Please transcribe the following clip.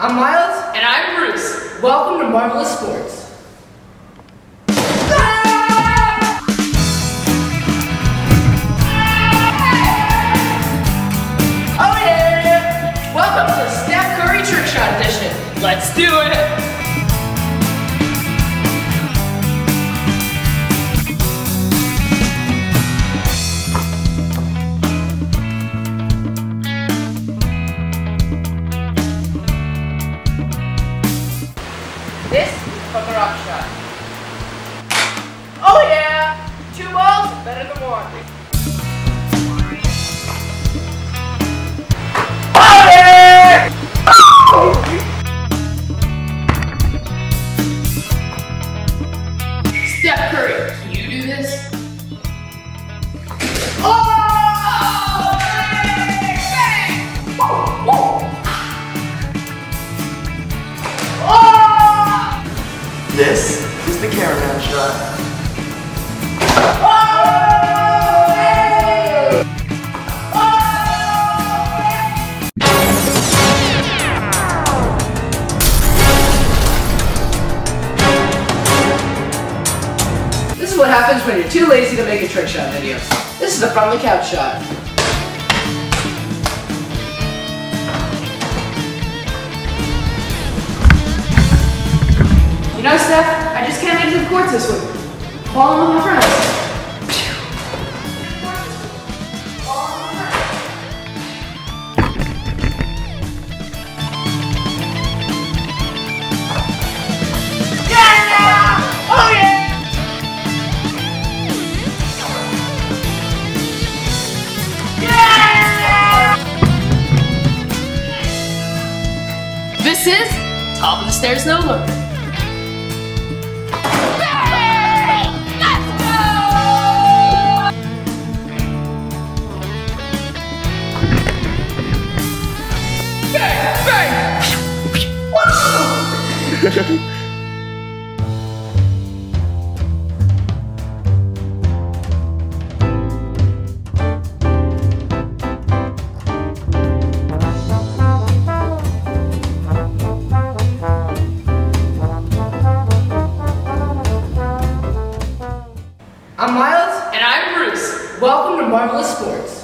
I'm Miles. And I'm Bruce. Welcome to Marvelous Sports. Oh yeah! Welcome to Steph Curry Trick Shot Edition. Let's do it. This the rock shot. Oh yeah! Is the caravan shot. This is what happens when you're too lazy to make a trick shot video. This is the from the couch shot. You know, Steph, just can't make it to the courts this week. Falling with my friends. This is Top of the Stairs No Look. I'm Miles. And I'm Bruce. Welcome to Marvelous Sports.